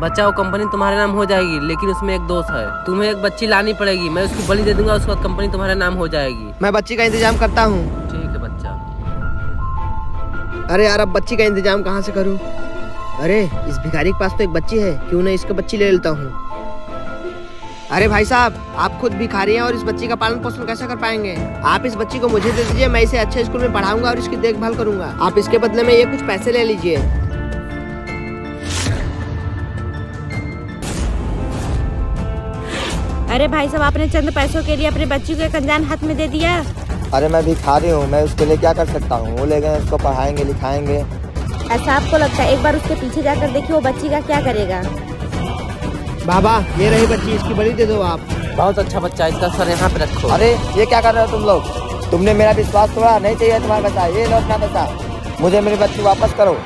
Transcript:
बच्चा वो कंपनी तुम्हारे नाम हो जाएगी लेकिन उसमें एक दोष है। तुम्हें एक बच्ची लानी पड़ेगी मैं उसकी बलि दे दूँगा उसके बाद कंपनी तुम्हारे नाम हो जाएगी। मैं बच्ची का इंतज़ाम करता हूँ। ठीक है बच्चा। अरे यार अब बच्ची का इंतज़ाम कहाँ से करूँ? अरे इस भिखारी के पास तो एक बच्ची है क्यों ना इसका बच्ची ले लेता हूँ? अरे भाई साहब आप खुद भिखारी हैं और इस बच्ची का पालन पोषण कैसे कर पाएँगे? आप इस बच्ची को मुझे दे दीजिए मैं इसे अच्छे स्कूल में पढ़ाऊँगा और इसकी देखभाल करूँगा। आप इसके बदले में ये कुछ पैसे ले लीजिए। अरे भाई साहब आपने चंद पैसों के लिए अपने बच्ची को एक अनजान हाथ में दे दिया। अरे मैं भिखारी हूँ मैं उसके लिए क्या कर सकता हूँ? वो ले गए उसको पढ़ाएँगे लिखाएँगे। ऐसा आपको लगता है एक बार उसके पीछे जाकर देखिए वो बच्ची का क्या करेगा? बाबा ये रही बच्ची इसकी बड़ी दे दो आप। बहुत अच्छा बच्चा है, इसका सर यहाँ पे रखो। अरे ये क्या कर रहे हो तुम लोग? तुमने मेरा विश्वास तोड़ा नहीं चाहिए तुम्हारा पैसा ये लो अपना पैसा। मुझे मेरी बच्ची वापस करो।